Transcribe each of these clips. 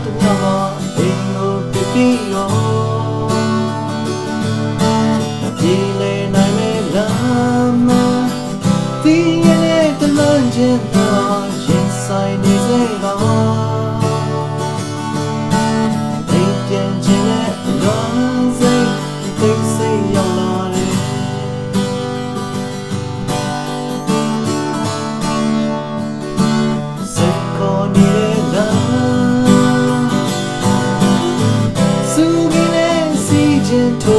the wall.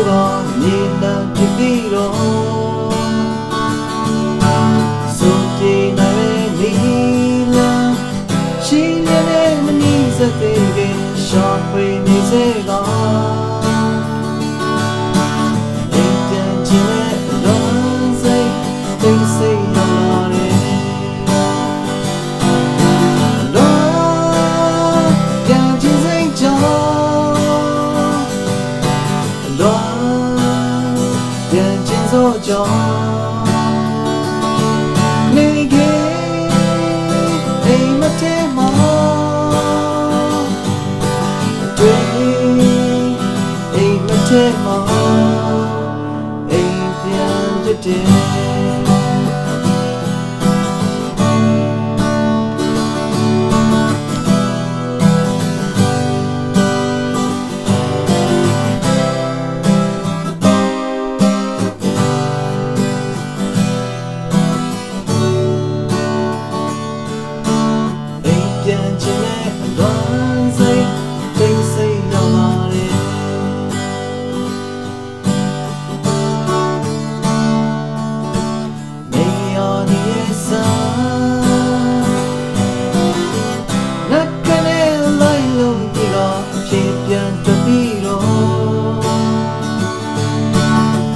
ကမြေတံဖြစ်ပြီးတော့ ပြန်ချင်တဲ့တော့စိတ်သိစိတ်တော့ပါလေနေရနေစားလက်ကနေလိုက်လုံးပြီးတော့ဖြည့်ပြန်တပြီးတော့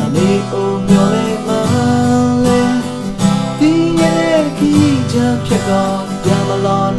အနေအိုမျောလဲမှလဲဒီရဲ့ခီးချမ်းဖြစ်တော့ပြန်မလာ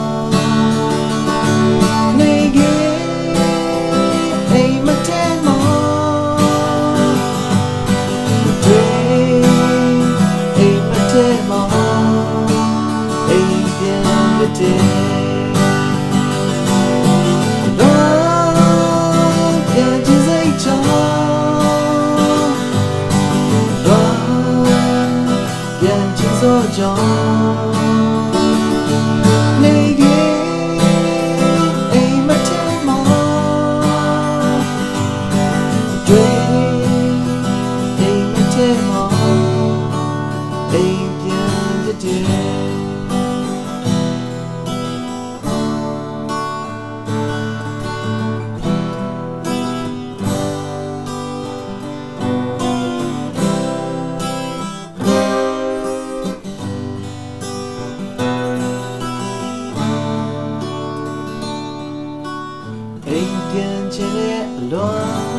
amor. alone